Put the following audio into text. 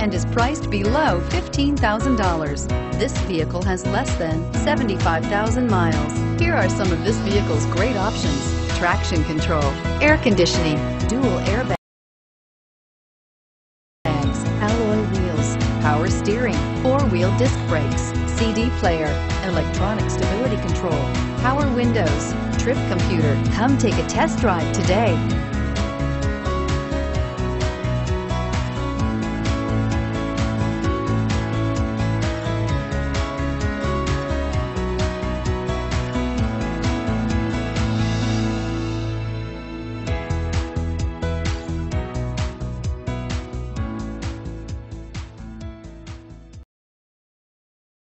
and is priced below $15,000. This vehicle has less than 75,000 miles. Here are some of this vehicle's great options. Traction control, air conditioning, dual airbags, alloy wheels, power steering, four-wheel disc brakes, CD player, electronic stability control, power windows, trip computer. Come take a test drive today.